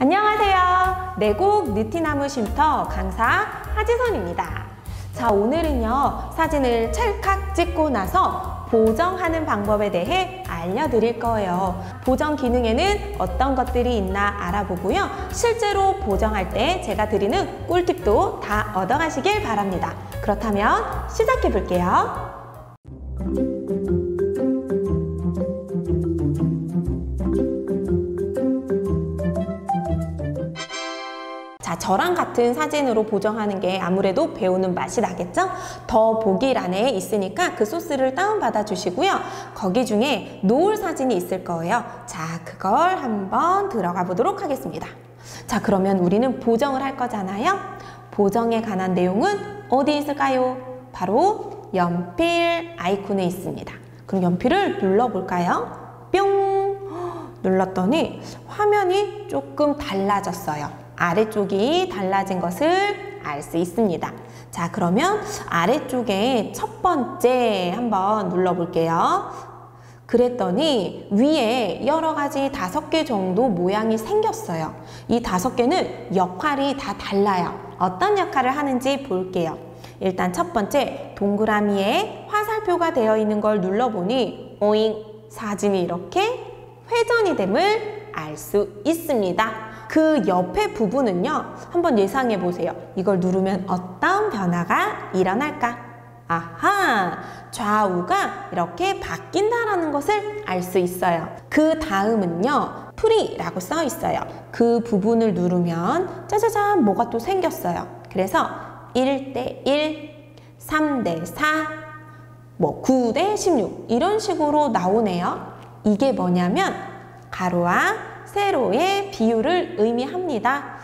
안녕하세요. 내곡 느티나무 쉼터 강사 하지선입니다. 자, 오늘은요, 사진을 찰칵 찍고 나서 보정하는 방법에 대해 알려드릴 거예요. 보정 기능에는 어떤 것들이 있나 알아보고요. 실제로 보정할 때 제가 드리는 꿀팁도 다 얻어가시길 바랍니다. 그렇다면 시작해 볼게요. 저랑 같은 사진으로 보정하는 게 아무래도 배우는 맛이 나겠죠? 더 보기란에 있으니까 그 소스를 다운받아 주시고요. 거기 중에 노을 사진이 있을 거예요. 자, 그걸 한번 들어가 보도록 하겠습니다. 자, 그러면 우리는 보정을 할 거잖아요. 보정에 관한 내용은 어디 있을까요? 바로 연필 아이콘에 있습니다. 그럼 연필을 눌러볼까요? 뿅! 눌렀더니 화면이 조금 달라졌어요. 아래쪽이 달라진 것을 알 수 있습니다. 자, 그러면 아래쪽에 첫 번째 한번 눌러볼게요. 그랬더니 위에 여러 가지 다섯 개 정도 모양이 생겼어요. 이 다섯 개는 역할이 다 달라요. 어떤 역할을 하는지 볼게요. 일단 첫 번째 동그라미에 화살표가 되어 있는 걸 눌러보니 오잉 사진이 이렇게 회전이 됨을 알 수 있습니다. 그 옆에 부분은요, 한번 예상해 보세요. 이걸 누르면 어떤 변화가 일어날까? 아하! 좌우가 이렇게 바뀐다라는 것을 알 수 있어요. 그 다음은요, 프리라고 써 있어요. 그 부분을 누르면 짜자잔 뭐가 또 생겼어요. 그래서 1대 1, 3대 4, 뭐 9대 16 이런 식으로 나오네요. 이게 뭐냐면 가로와 세로의 비율을 의미합니다.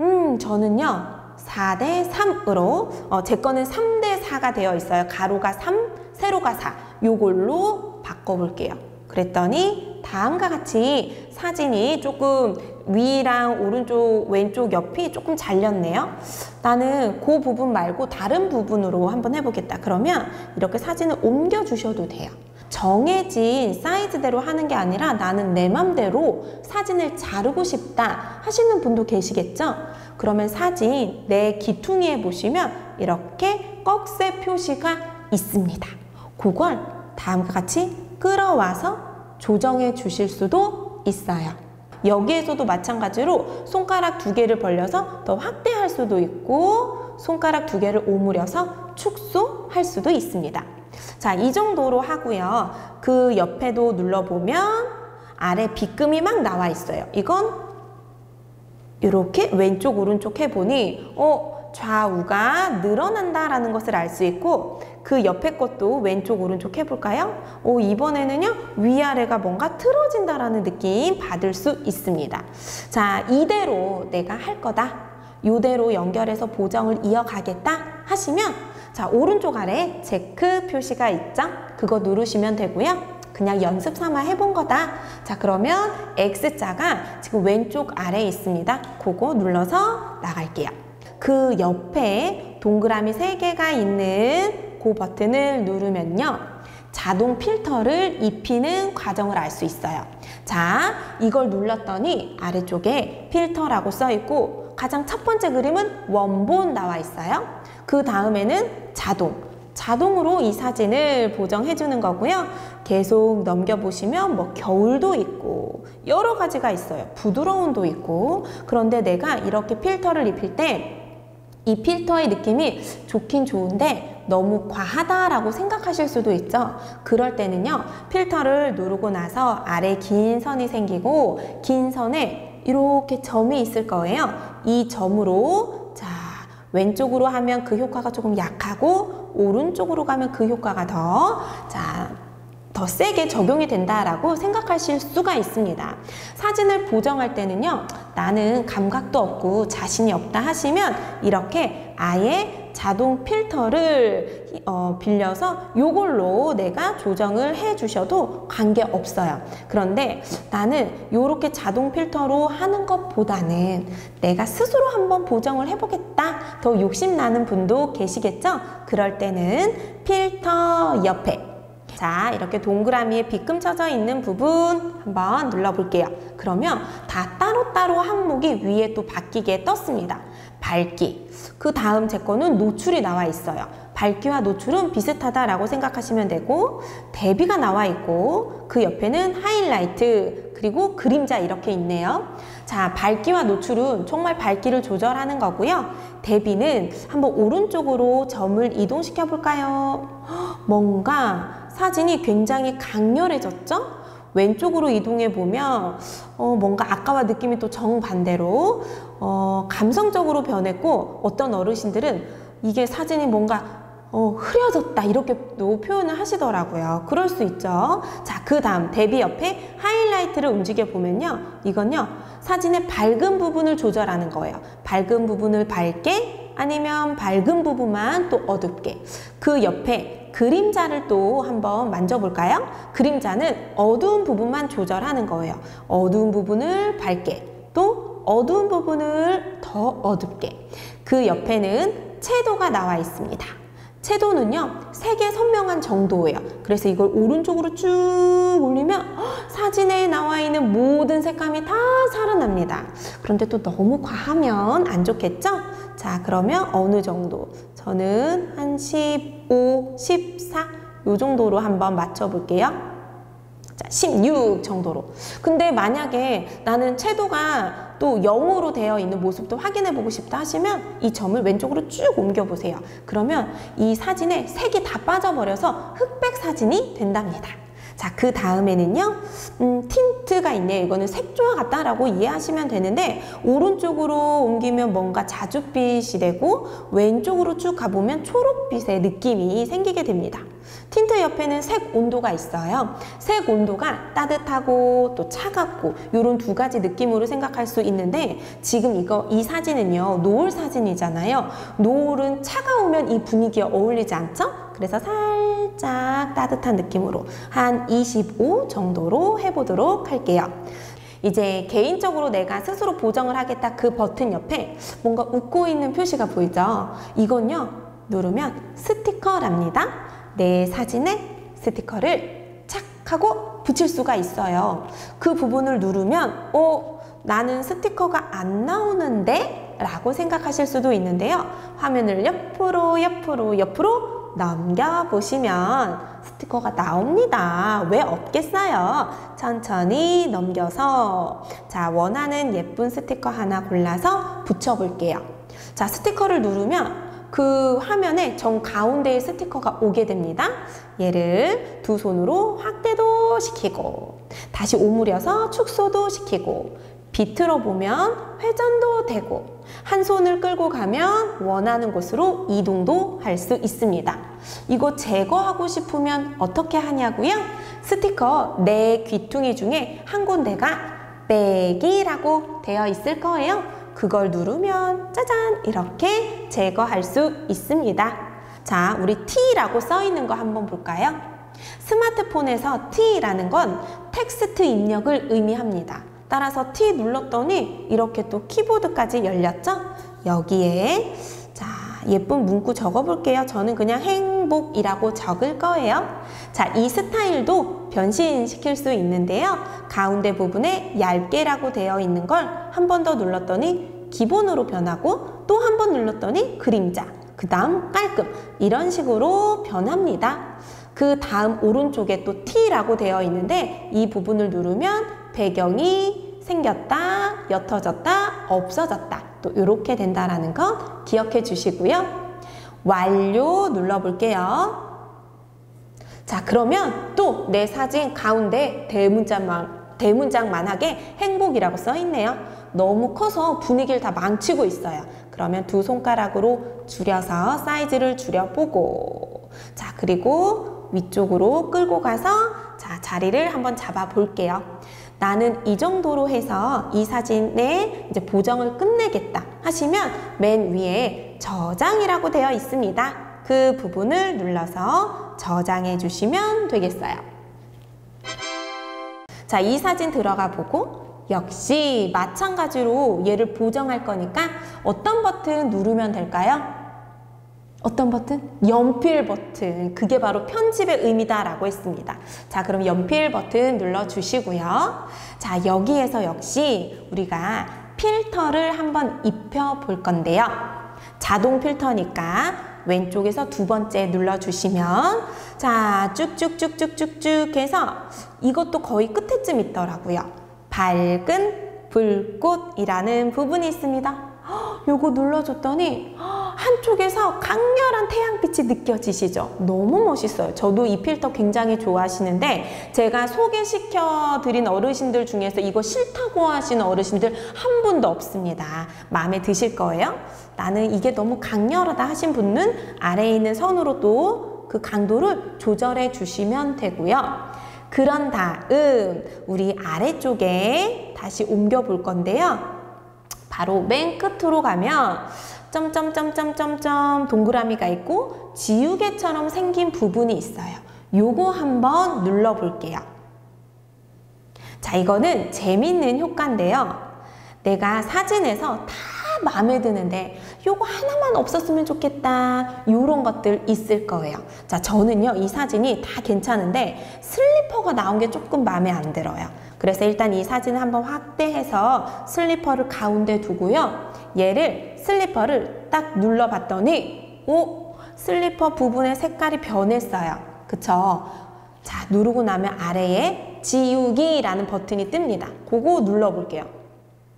음, 저는요. 4대 3으로 어, 제 거는 3대 4가 되어 있어요. 가로가 3, 세로가 4. 요걸로 바꿔볼게요. 그랬더니 다음과 같이 사진이 조금 위랑 오른쪽, 왼쪽 옆이 조금 잘렸네요. 나는 그 부분 말고 다른 부분으로 한번 해보겠다. 그러면 이렇게 사진을 옮겨 주셔도 돼요. 정해진 사이즈대로 하는 게 아니라 나는 내 맘대로 사진을 자르고 싶다 하시는 분도 계시겠죠? 그러면 사진 내 기퉁이에 보시면 이렇게 꺽쇠 표시가 있습니다. 그걸 다음과 같이 끌어와서 조정해 주실 수도 있어요. 여기에서도 마찬가지로 손가락 두 개를 벌려서 더 확대할 수도 있고 손가락 두 개를 오므려서 축소할 수도 있습니다. 자, 이 정도로 하고요. 그 옆에도 눌러보면 아래 빗금이 막 나와 있어요. 이건 이렇게 왼쪽 오른쪽 해보니 어 좌우가 늘어난다라는 것을 알 수 있고 그 옆에 것도 왼쪽 오른쪽 해볼까요? 오 이번에는요 위아래가 뭔가 틀어진다라는 느낌 받을 수 있습니다. 자 이대로 내가 할 거다. 이대로 연결해서 보정을 이어가겠다 하시면 자, 오른쪽 아래 체크 표시가 있죠? 그거 누르시면 되고요. 그냥 연습 삼아 해본 거다. 자, 그러면 X자가 지금 왼쪽 아래에 있습니다. 그거 눌러서 나갈게요. 그 옆에 동그라미 3개가 있는 그 버튼을 누르면요. 자동 필터를 입히는 과정을 알 수 있어요. 자, 이걸 눌렀더니 아래쪽에 필터라고 써 있고 가장 첫 번째 그림은 원본 나와 있어요. 그 다음에는 자동. 자동으로 이 사진을 보정해 주는 거고요. 계속 넘겨보시면 뭐 겨울도 있고 여러 가지가 있어요. 부드러움도 있고 그런데 내가 이렇게 필터를 입힐 때 이 필터의 느낌이 좋긴 좋은데 너무 과하다라고 생각하실 수도 있죠. 그럴 때는요. 필터를 누르고 나서 아래 긴 선이 생기고 긴 선에 이렇게 점이 있을 거예요. 이 점으로 왼쪽으로 하면 그 효과가 조금 약하고 오른쪽으로 가면 그 효과가 더, 자, 더 세게 적용이 된다라고 생각하실 수가 있습니다. 사진을 보정할 때는요, 나는 감각도 없고 자신이 없다 하시면 이렇게 아예 자동 필터를 어, 빌려서 이걸로 내가 조정을 해 주셔도 관계 없어요. 그런데 나는 이렇게 자동 필터로 하는 것보다는 내가 스스로 한번 보정을 해보겠다. 더 욕심나는 분도 계시겠죠? 그럴 때는 필터 옆에 자, 이렇게 동그라미에 빗금 쳐져 있는 부분 한번 눌러볼게요. 그러면 다 따로따로 항목이 위에 또 바뀌게 떴습니다. 밝기. 그 다음 제 거는 노출이 나와 있어요. 밝기와 노출은 비슷하다라고 생각하시면 되고 대비가 나와 있고 그 옆에는 하이라이트 그리고 그림자 이렇게 있네요. 자, 밝기와 노출은 정말 밝기를 조절하는 거고요. 대비는 한번 오른쪽으로 점을 이동시켜 볼까요? 뭔가 사진이 굉장히 강렬해졌죠? 왼쪽으로 이동해 보면 어, 뭔가 아까와 느낌이 또 정반대로 어, 감성적으로 변했고 어떤 어르신들은 이게 사진이 뭔가 어, 흐려졌다 이렇게 또 표현을 하시더라고요. 그럴 수 있죠. 자, 그 다음 대비 옆에 하이라이트를 움직여 보면요. 이건요. 사진의 밝은 부분을 조절하는 거예요. 밝은 부분을 밝게 아니면 밝은 부분만 또 어둡게 그 옆에 그림자를 또 한번 만져볼까요? 그림자는 어두운 부분만 조절하는 거예요. 어두운 부분을 밝게 또 어두운 부분을 더 어둡게 그 옆에는 채도가 나와 있습니다. 채도는요 색의 선명한 정도예요 그래서 이걸 오른쪽으로 쭉 올리면 사진에 나와 있는 모든 색감이 다 살아납니다 그런데 또 너무 과하면 안 좋겠죠 자 그러면 어느 정도 저는 한 15, 14 요 정도로 한번 맞춰 볼게요 자, 16 정도로. 근데 만약에 나는 채도가 또 0으로 되어 있는 모습도 확인해 보고 싶다 하시면 이 점을 왼쪽으로 쭉 옮겨 보세요. 그러면 이 사진에 색이 다 빠져버려서 흑백 사진이 된답니다. 자, 그 다음에는요, 음, tint가 있네요. 이거는 색조와 같다라고 이해하시면 되는데, 오른쪽으로 옮기면 뭔가 자줏빛이 되고, 왼쪽으로 쭉 가보면 초록빛의 느낌이 생기게 됩니다. 틴트 옆에는 색 온도가 있어요. 색 온도가 따뜻하고 또 차갑고 이런 두 가지 느낌으로 생각할 수 있는데 지금 이거 이 사진은요 노을 사진이잖아요. 노을은 차가우면 이 분위기에 어울리지 않죠? 그래서 살짝 따뜻한 느낌으로 한 25 정도로 해보도록 할게요. 이제 개인적으로 내가 스스로 보정을 하겠다 그 버튼 옆에 뭔가 웃고 있는 표시가 보이죠? 이건요 누르면 스티커랍니다. 내 사진에 스티커를 착 하고 붙일 수가 있어요. 그 부분을 누르면 어, 나는 스티커가 안 나오는데? 라고 생각하실 수도 있는데요. 화면을 옆으로 옆으로 옆으로 넘겨보시면 스티커가 나옵니다. 왜 없겠어요? 천천히 넘겨서 자 원하는 예쁜 스티커 하나 골라서 붙여볼게요. 자 스티커를 누르면 그 화면에 정 가운데에 스티커가 오게 됩니다. 얘를 두 손으로 확대도 시키고 다시 오므려서 축소도 시키고 비틀어 보면 회전도 되고 한 손을 끌고 가면 원하는 곳으로 이동도 할 수 있습니다. 이거 제거하고 싶으면 어떻게 하냐고요? 스티커 내 귀퉁이 중에 한 군데가 빼기라고 되어 있을 거예요. 그걸 누르면 짜잔 이렇게 제거할 수 있습니다. 자, 우리 T라고 써 있는 거 한번 볼까요? 스마트폰에서 T라는 건 텍스트 입력을 의미합니다. 따라서 T 눌렀더니 이렇게 또 키보드까지 열렸죠? 여기에 자 예쁜 문구 적어볼게요. 저는 그냥 행복이라고 적을 거예요. 자, 이 스타일도 변신시킬 수 있는데요. 가운데 부분에 얇게라고 되어 있는 걸 한 번 더 눌렀더니 기본으로 변하고 또 한 번 눌렀더니 그림자, 그 다음 깔끔 이런 식으로 변합니다. 그 다음 오른쪽에 또 T라고 되어 있는데 이 부분을 누르면 배경이 생겼다, 옅어졌다, 없어졌다 또 이렇게 된다라는 거 기억해 주시고요. 완료 눌러볼게요. 자 그러면 또 내 사진 가운데 대문짝만, 대문짝만하게 행복이라고 써 있네요. 너무 커서 분위기를 다 망치고 있어요. 그러면 두 손가락으로 줄여서 사이즈를 줄여보고 자 그리고 위쪽으로 끌고 가서 자 자리를 한번 잡아 볼게요. 나는 이 정도로 해서 이 사진의 이제 보정을 끝내겠다 하시면 맨 위에 저장이라고 되어 있습니다. 그 부분을 눌러서 저장해 주시면 되겠어요. 자, 이 사진 들어가 보고 역시 마찬가지로 얘를 보정할 거니까 어떤 버튼 누르면 될까요? 어떤 버튼? 연필 버튼. 그게 바로 편집의 의미다라고 했습니다. 자, 그럼 연필 버튼 눌러주시고요. 자, 여기에서 역시 우리가 필터를 한번 입혀 볼 건데요. 자동 필터니까 왼쪽에서 두 번째 눌러주시면 자, 쭉쭉쭉쭉쭉쭉 해서 이것도 거의 끝에쯤 있더라고요. 밝은 불꽃이라는 부분이 있습니다. 요거 눌러줬더니 한쪽에서 강렬한 태양빛이 느껴지시죠? 너무 멋있어요. 저도 이 필터 굉장히 좋아하시는데 제가 소개시켜 드린 어르신들 중에서 이거 싫다고 하시는 어르신들 한 분도 없습니다. 마음에 드실 거예요? 나는 이게 너무 강렬하다 하신 분은 아래에 있는 선으로 또 그 강도를 조절해 주시면 되고요. 그런 다음 우리 아래쪽에 다시 옮겨 볼 건데요. 바로 맨 끝으로 가면 점점점점점점 동그라미가 있고 지우개처럼 생긴 부분이 있어요. 요거 한번 눌러 볼게요. 자, 이거는 재밌는 효과인데요. 내가 사진에서 다 마음에 드는데 요거 하나만 없었으면 좋겠다 요런 것들 있을 거예요 자 저는요 이 사진이 다 괜찮은데 슬리퍼가 나온 게 조금 마음에 안 들어요 그래서 일단 이 사진을 한번 확대해서 슬리퍼를 가운데 두고요 얘를 슬리퍼를 딱 눌러봤더니 오 슬리퍼 부분의 색깔이 변했어요 그쵸 자 누르고 나면 아래에 지우기라는 버튼이 뜹니다 그거 눌러볼게요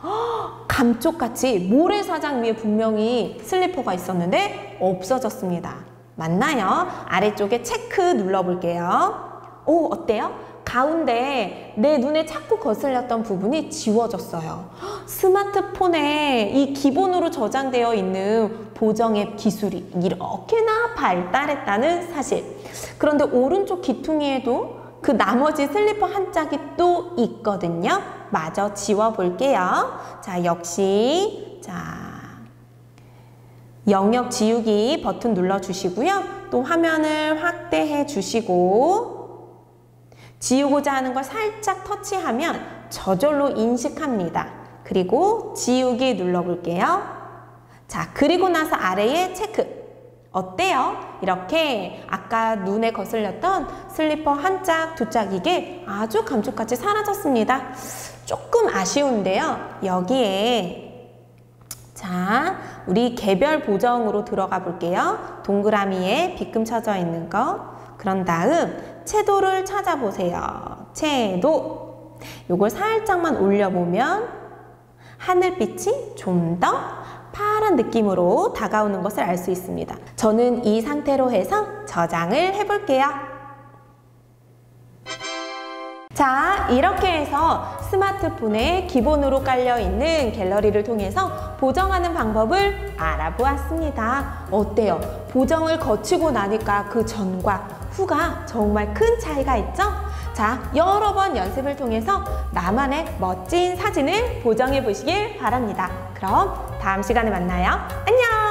감쪽같이 모래사장 위에 분명히 슬리퍼가 있었는데 없어졌습니다. 맞나요? 아래쪽에 체크 눌러볼게요. 오, 어때요? 가운데 내 눈에 자꾸 거슬렸던 부분이 지워졌어요. 스마트폰에 이 기본으로 저장되어 있는 보정 앱 기술이 이렇게나 발달했다는 사실. 그런데 오른쪽 귀퉁이에도 그 나머지 슬리퍼 한 짝이 또 있거든요. 마저 지워볼게요. 자, 역시 자 영역 지우기 버튼 눌러주시고요. 또 화면을 확대해 주시고 지우고자 하는 걸 살짝 터치하면 저절로 인식합니다. 그리고 지우기 눌러볼게요. 자, 그리고 나서 아래에 체크. 어때요? 이렇게 아까 눈에 거슬렸던 슬리퍼 한 짝, 두 짝 이게 아주 감쪽같이 사라졌습니다. 조금 아쉬운데요. 여기에 자, 우리 개별 보정으로 들어가 볼게요. 동그라미에 빗금 쳐져 있는 거. 그런 다음 채도를 찾아보세요. 채도. 요걸 살짝만 올려보면 하늘빛이 좀 더 파란 느낌으로 다가오는 것을 알 수 있습니다. 저는 이 상태로 해서 저장을 해볼게요. 자, 이렇게 해서 스마트폰에 기본으로 깔려있는 갤러리를 통해서 보정하는 방법을 알아보았습니다. 어때요? 보정을 거치고 나니까 그 전과 후가 정말 큰 차이가 있죠? 자, 여러 번 연습을 통해서 나만의 멋진 사진을 보정해 보시길 바랍니다. 그럼 다음 시간에 만나요. 안녕!